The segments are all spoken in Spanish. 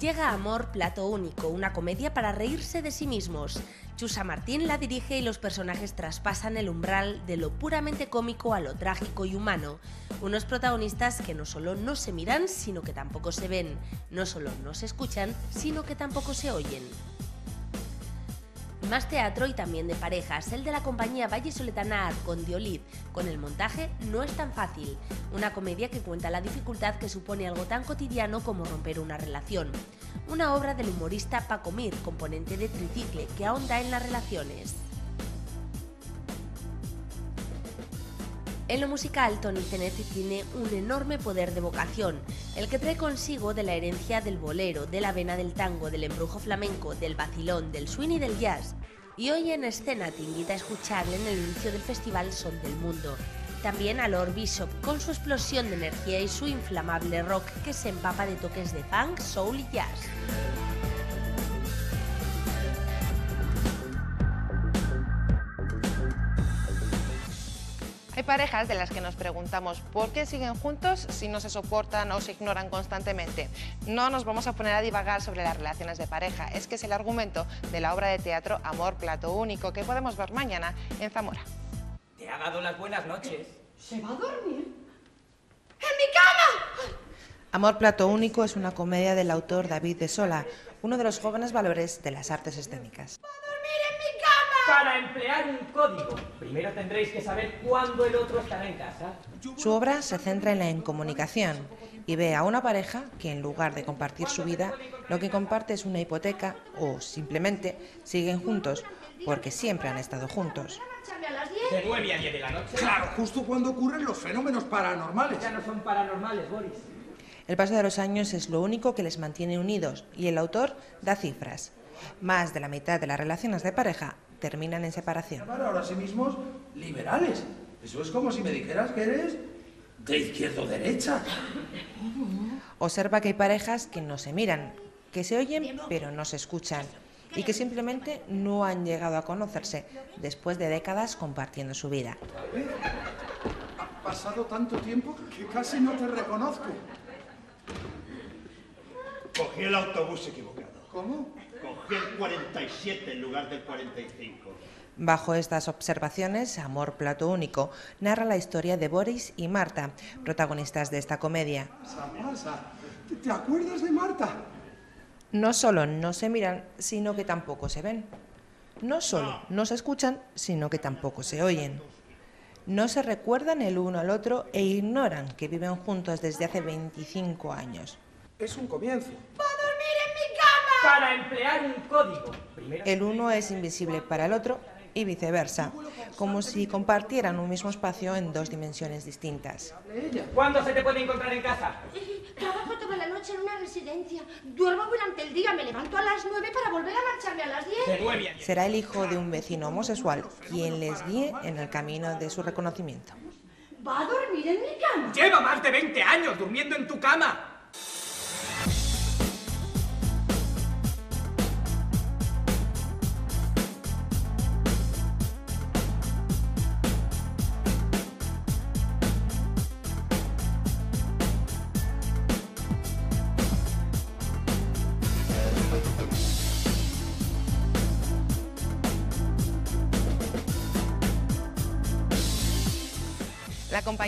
llega Amor Plato Único, una comedia para reírse de sí mismos. Chusa Martín la dirige y los personajes traspasan el umbral de lo puramente cómico a lo trágico y humano. Unos protagonistas que no solo no se miran, sino que tampoco se ven. No solo no se escuchan, sino que tampoco se oyen. Más teatro y también de parejas, el de la compañía Valle Soletana con Diolid. Con el montaje no es tan fácil. Una comedia que cuenta la dificultad que supone algo tan cotidiano como romper una relación. Una obra del humorista Paco Mir, componente de Tricicle, que ahonda en las relaciones. En lo musical, Tony Zenet tiene un enorme poder de vocación, el que trae consigo de la herencia del bolero, de la vena del tango, del embrujo flamenco, del vacilón, del swing y del jazz. Y hoy en escena te invita a escucharle en el inicio del festival Son del Mundo. También a Lord Bishop con su explosión de energía y su inflamable rock que se empapa de toques de funk, soul y jazz. Parejas de las que nos preguntamos por qué siguen juntos si no se soportan o se ignoran constantemente. No nos vamos a poner a divagar sobre las relaciones de pareja, es que es el argumento de la obra de teatro Amor Plato Único que podemos ver mañana en Zamora. Te ha dado las buenas noches. ¿Se va a dormir? ¡En mi cama! Amor Plato Único es una comedia del autor David de Sola, uno de los jóvenes valores de las artes escénicas. ¡Va a dormir en mi cama! Para emplear un código, primero tendréis que saber cuándo el otro estará en casa. Su obra se centra en la incomunicación y ve a una pareja que en lugar de compartir su vida, lo que comparte es una hipoteca o simplemente siguen juntos porque siempre han estado juntos. ¿Marcharme a las 10? De 9 a 10 de la noche. Claro, justo cuando ocurren los fenómenos paranormales. Ya no son paranormales, Boris. El paso de los años es lo único que les mantiene unidos y el autor da cifras. Más de la mitad de las relaciones de pareja terminan en separación. Para ahora sí mismos liberales. Eso es como si me dijeras que eres de izquierda o derecha. Observa que hay parejas que no se miran, que se oyen pero no se escuchan y que simplemente no han llegado a conocerse después de décadas compartiendo su vida. Ha pasado tanto tiempo que casi no te reconozco. Cogí el autobús equivocado. ¿Cómo? Cogí el 47 en lugar del 45. Bajo estas observaciones, Amor Plato Único narra la historia de Boris y Marta, protagonistas de esta comedia. Pasa, pasa. ¿Te- ¿Te acuerdas de Marta? No solo no se miran, sino que tampoco se ven. No solo no se escuchan, sino que tampoco se oyen. No se recuerdan el uno al otro e ignoran que viven juntos desde hace 25 años. Es un comienzo. ¡Va a dormir en mi cama! Para emplear un código, El uno es invisible para el otro y viceversa, como si compartieran un mismo espacio en dos dimensiones distintas. ¿Cuándo se te puede encontrar en casa? Trabajo toda la noche en una residencia. Duermo durante el día, me levanto a las 9 para volver a marcharme a las 10. De 9 a 10. Será el hijo de un vecino homosexual quien les guíe en el camino de su reconocimiento. ¿Va a dormir en mi cama? Lleva más de 20 años durmiendo en tu cama.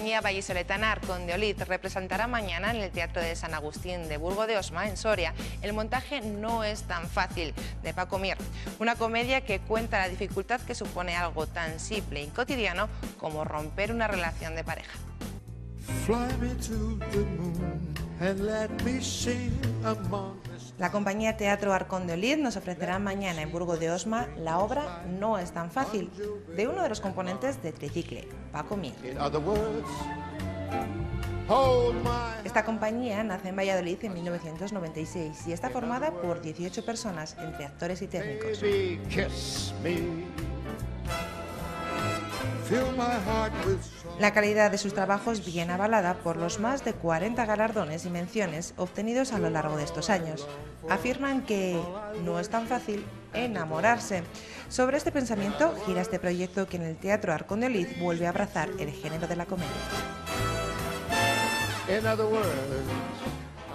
Compañía vallisoletana Arcón de Olid representará mañana en el Teatro de San Agustín de Burgo de Osma, en Soria. El montaje no es tan fácil, de Paco Mier. Una comedia que cuenta la dificultad que supone algo tan simple y cotidiano como romper una relación de pareja. La compañía Teatro Arcón de Olid nos ofrecerá mañana en Burgo de Osma la obra No es tan fácil, de uno de los componentes de Tricicle, Paco my Esta compañía nace en Valladolid en 1996 y está formada por 18 personas, entre actores y técnicos. La calidad de sus trabajos viene avalada por los más de 40 galardones y menciones obtenidos a lo largo de estos años. Afirman que no es tan fácil enamorarse. Sobre este pensamiento gira este proyecto que en el Teatro Arcón de Olid vuelve a abrazar el género de la comedia.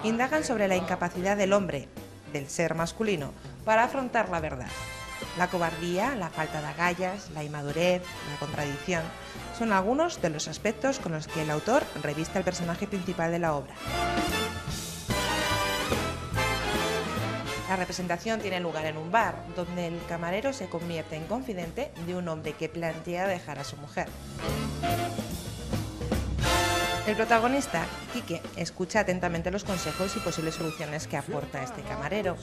Indagan sobre la incapacidad del hombre, del ser masculino para afrontar la verdad. La cobardía, la falta de agallas, la inmadurez, la contradicción son algunos de los aspectos con los que el autor reviste al personaje principal de la obra. La representación tiene lugar en un bar, donde el camarero se convierte en confidente de un hombre que plantea dejar a su mujer. El protagonista, Quique, escucha atentamente los consejos y posibles soluciones que aporta este camarero.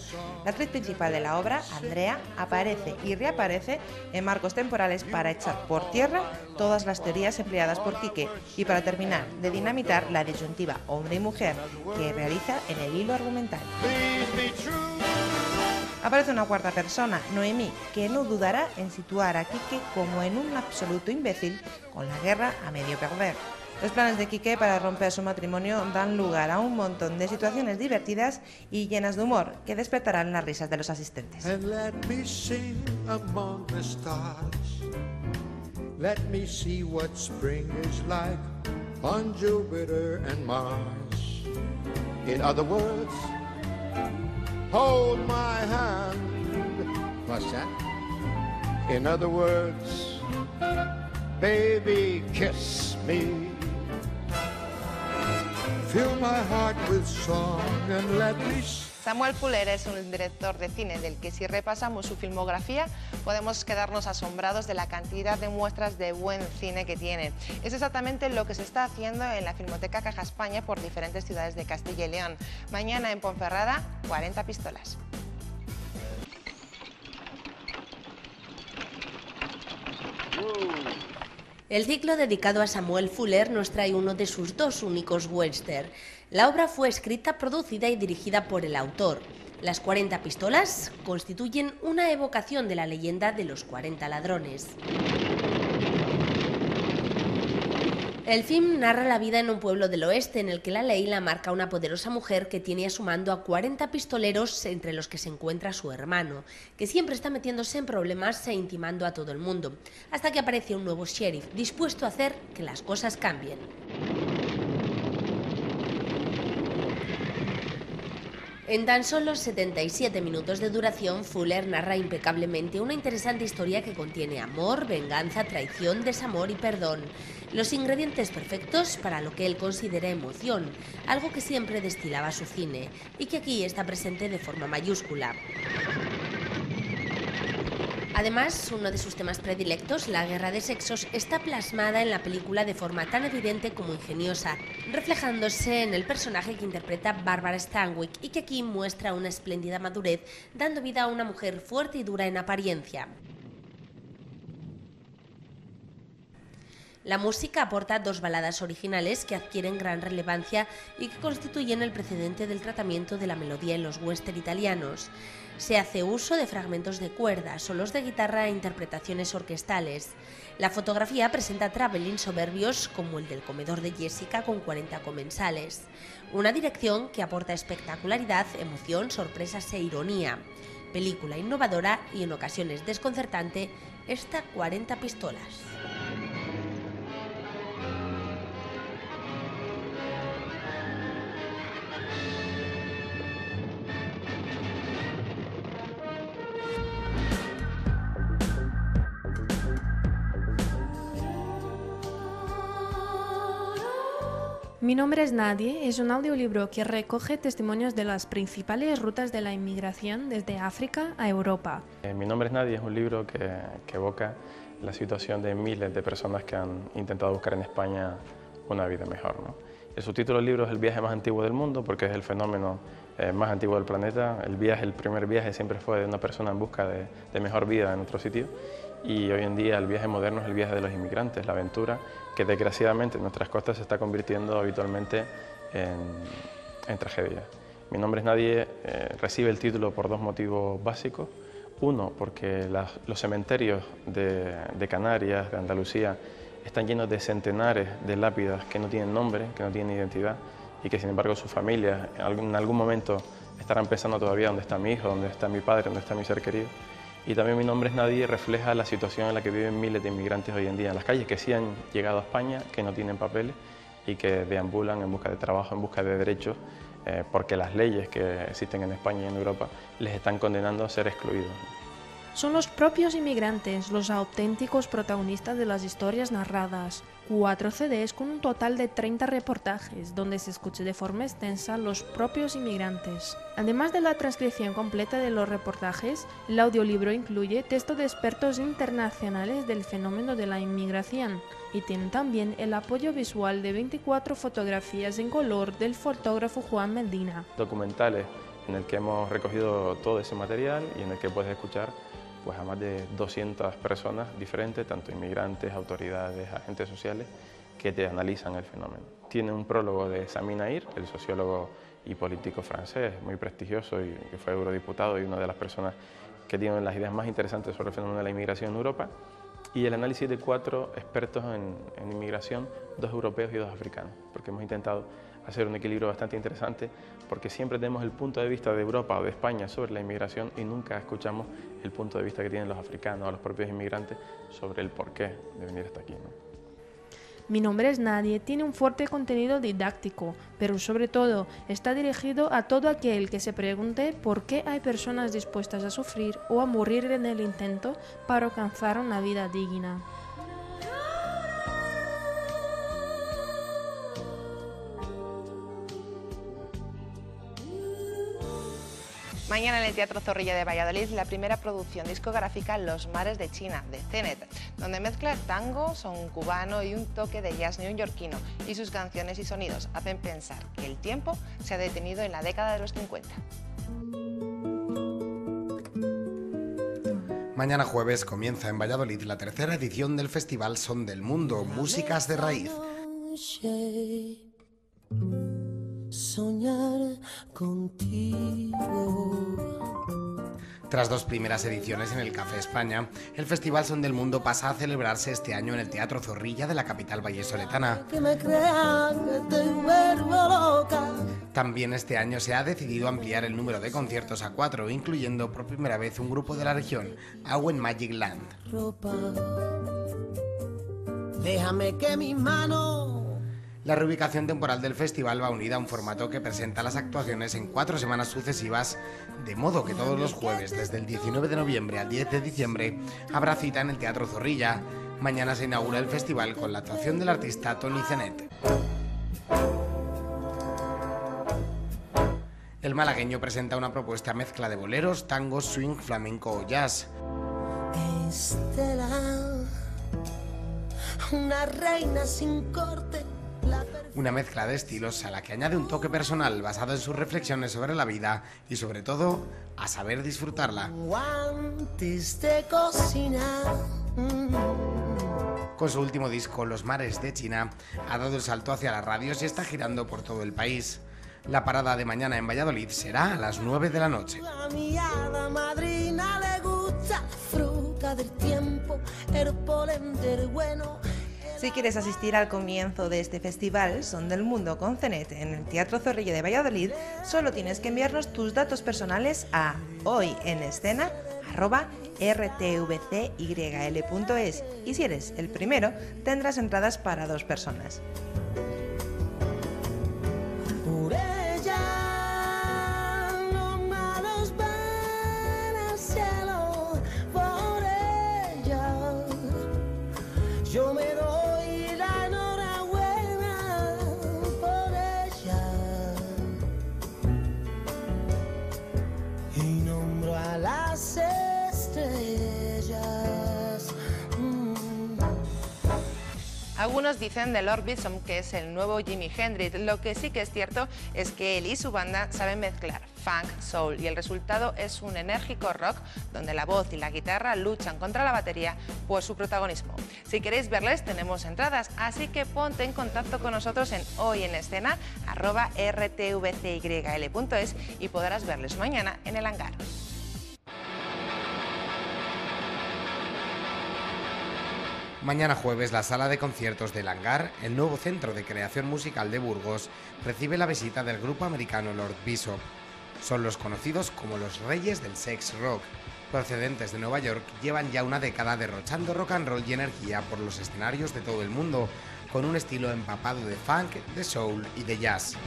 La actriz principal de la obra, Andrea, aparece y reaparece en marcos temporales para echar por tierra todas las teorías empleadas por Quique y para terminar de dinamitar la disyuntiva hombre y mujer que realiza en el hilo argumental. Aparece una cuarta persona, Noemí, que no dudará en situar a Quique como en un absoluto imbécil con la guerra a medio perder. Los planes de Quique para romper su matrimonio dan lugar a un montón de situaciones divertidas y llenas de humor que despertarán las risas de los asistentes. In other words, hold my hand. What's that? In other words, baby, kiss me. Fill my heart with song and let me s- Samuel Fuller es un director de cine del que si repasamos su filmografía podemos quedarnos asombrados de la cantidad de muestras de buen cine que tiene. Es exactamente lo que se está haciendo en la Filmoteca Caja España por diferentes ciudades de Castilla y León. Mañana en Ponferrada, 40 pistolas. El ciclo dedicado a Samuel Fuller nos trae uno de sus dos únicos western. La obra fue escrita, producida y dirigida por el autor. Las 40 pistolas constituyen una evocación de la leyenda de los 40 ladrones. El film narra la vida en un pueblo del oeste en el que la ley la marca una poderosa mujer que tiene a su mando a 40 pistoleros entre los que se encuentra su hermano, que siempre está metiéndose en problemas e intimando a todo el mundo, hasta que aparece un nuevo sheriff dispuesto a hacer que las cosas cambien. En tan solo 77 minutos de duración, Fuller narra impecablemente una interesante historia que contiene amor, venganza, traición, desamor y perdón. Los ingredientes perfectos para lo que él considera emoción, algo que siempre destilaba su cine y que aquí está presente de forma mayúscula. Además, uno de sus temas predilectos, la guerra de sexos, está plasmada en la película de forma tan evidente como ingeniosa, reflejándose en el personaje que interpreta Barbara Stanwyck y que aquí muestra una espléndida madurez, dando vida a una mujer fuerte y dura en apariencia. La música aporta dos baladas originales que adquieren gran relevancia y que constituyen el precedente del tratamiento de la melodía en los western italianos. Se hace uso de fragmentos de cuerda, solos de guitarra e interpretaciones orquestales. La fotografía presenta travelling soberbios como el del comedor de Jessica con 40 comensales. Una dirección que aporta espectacularidad, emoción, sorpresas e ironía. Película innovadora y en ocasiones desconcertante, esta 40 pistolas. Mi nombre es Nadie es un audiolibro que recoge testimonios de las principales rutas de la inmigración desde África a Europa. Eh, Mi nombre es Nadie es un libro que, evoca la situación de miles de personas que han intentado buscar en España una vida mejor. El subtítulo del libro es El viaje más antiguo del mundo porque es el fenómeno eh, más antiguo del planeta. El viaje, el primer viaje siempre fue de una persona en busca de, mejor vida en otro sitio y hoy en día el viaje moderno es el viaje de los inmigrantes, la aventura que desgraciadamente en nuestras costas se está convirtiendo habitualmente en, tragedia. Mi nombre es Nadie eh, recibe el título por dos motivos básicos. Uno, porque los cementerios de Canarias, de Andalucía, están llenos de centenares de lápidas que no tienen nombre, que no tienen identidad y que sin embargo sus familias en algún, en algún momento estarán pensando todavía dónde está mi hijo, dónde está mi padre, dónde está mi ser querido. Y también mi nombre es Nadie refleja la situación en la que viven miles de inmigrantes hoy en día en las calles, que sí han llegado a España, que no tienen papeles y que deambulan en busca de trabajo, en busca de derechos eh, porque las leyes que existen en España y en Europa les están condenando a ser excluidos. Son los propios inmigrantes los auténticos protagonistas de las historias narradas. Cuatro CDs con un total de 30 reportajes, donde se escuche de forma extensa los propios inmigrantes. Además de la transcripción completa de los reportajes, el audiolibro incluye texto de expertos internacionales del fenómeno de la inmigración y tiene también el apoyo visual de 24 fotografías en color del fotógrafo Juan Medina. Documentales en el que hemos recogido todo ese material y en el que puedes escuchar pues a más de 200 personas diferentes, tanto inmigrantes, autoridades, agentes sociales, que te analizan el fenómeno. Tiene un prólogo de Sami Nair, el sociólogo y político francés, muy prestigioso y que fue eurodiputado y una de las personas que tiene las ideas más interesantes sobre el fenómeno de la inmigración en Europa, y el análisis de cuatro expertos en, inmigración, dos europeos y dos africanos, porque hemos intentado hacer un equilibrio bastante interesante porque siempre tenemos el punto de vista de Europa o de España sobre la inmigración y nunca escuchamos el punto de vista que tienen los africanos o los propios inmigrantes sobre el porqué de venir hasta aquí. Mi nombre es Nadie tiene un fuerte contenido didáctico, pero sobre todo está dirigido a todo aquel que se pregunte por qué hay personas dispuestas a sufrir o a morir en el intento para alcanzar una vida digna. Mañana en el Teatro Zorrilla de Valladolid la primera producción discográfica Los Mares de China, de Zenet, donde mezcla tango, son cubano y un toque de jazz neoyorquino y sus canciones y sonidos hacen pensar que el tiempo se ha detenido en la década de los 50. Mañana jueves comienza en Valladolid la tercera edición del Festival Son del Mundo, Músicas de Raíz. Soñar contigo. Tras dos primeras ediciones en el Café España, el Festival Son del Mundo pasa a celebrarse este año en el Teatro Zorrilla de la capital vallesoletana. También este año se ha decidido ampliar el número de conciertos a cuatro, incluyendo por primera vez un grupo de la región, Awen Magic Land. Déjame que mis manos la reubicación temporal del festival va unida a un formato que presenta las actuaciones en cuatro semanas sucesivas, de modo que todos los jueves, desde el 19 de noviembre al 10 de diciembre, habrá cita en el Teatro Zorrilla. Mañana se inaugura el festival con la actuación del artista Tony Zenet. El malagueño presenta una propuesta mezcla de boleros, tangos, swing, flamenco o jazz. Estela, una reina sin una mezcla de estilos a la que añade un toque personal basado en sus reflexiones sobre la vida y sobre todo a saber disfrutarla. Con su último disco, Los Mares de China, ha dado el salto hacia las radios y está girando por todo el país. La parada de mañana en Valladolid será a las 9 de la noche. del tiempo, el bueno si quieres asistir al comienzo de este festival Son del Mundo con Cenet en el Teatro Zorrilla de Valladolid, solo tienes que enviarnos tus datos personales a hoyenescena.rtvcyl.es y si eres el primero, tendrás entradas para dos personas. Algunos dicen de Lord Bison que es el nuevo Jimi Hendrix. Lo que sí que es cierto es que él y su banda saben mezclar funk, soul y el resultado es un enérgico rock donde la voz y la guitarra luchan contra la batería por su protagonismo. Si queréis verles tenemos entradas, así que ponte en contacto con nosotros en hoyenescena@rtvcyl.es y podrás verles mañana en el hangar. Mañana jueves la sala de conciertos del Hangar, el nuevo centro de creación musical de Burgos, recibe la visita del grupo americano Lord Bishop. Son los conocidos como los reyes del sex rock. Procedentes de Nueva York, llevan ya una década derrochando rock and roll y energía por los escenarios de todo el mundo, con un estilo empapado de funk, de soul y de jazz.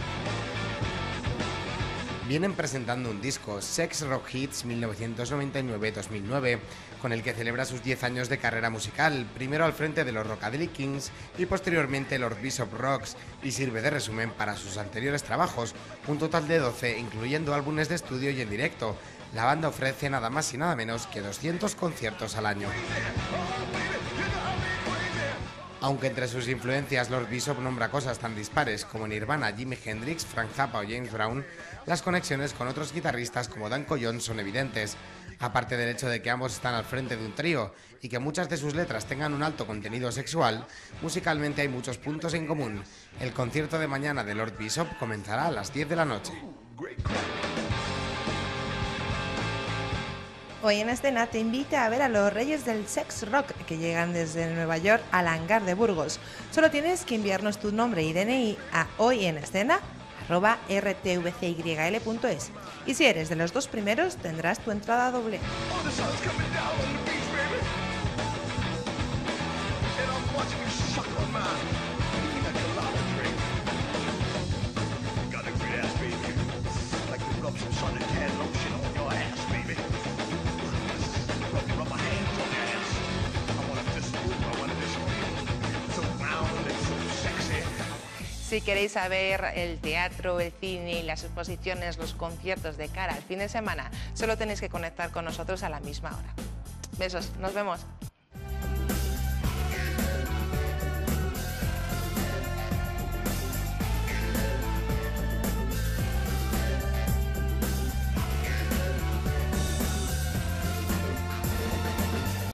Vienen presentando un disco, Sex Rock Hits 1999-2009, con el que celebra sus 10 años de carrera musical, primero al frente de los Rockadelic Kings y posteriormente Lord Bishop Rocks, y sirve de resumen para sus anteriores trabajos, un total de 12, incluyendo álbumes de estudio y en directo. La banda ofrece nada más y nada menos que 200 conciertos al año. Aunque entre sus influencias Lord Bishop nombra cosas tan dispares como Nirvana, Jimi Hendrix, Frank Zappa o James Brown, las conexiones con otros guitarristas como Dan Collon son evidentes. Aparte del hecho de que ambos están al frente de un trío y que muchas de sus letras tengan un alto contenido sexual, musicalmente hay muchos puntos en común. El concierto de mañana de Lord Bishop comenzará a las 10 de la noche. Hoy en escena te invita a ver a los Reyes del Sex Rock que llegan desde Nueva York al hangar de Burgos. Solo tienes que enviarnos tu nombre y DNI a hoy en escena rtvcyl.es y si eres de los dos primeros tendrás tu entrada doble. Si queréis saber el teatro, el cine, las exposiciones, los conciertos de cara al fin de semana, solo tenéis que conectar con nosotros a la misma hora. Besos, nos vemos.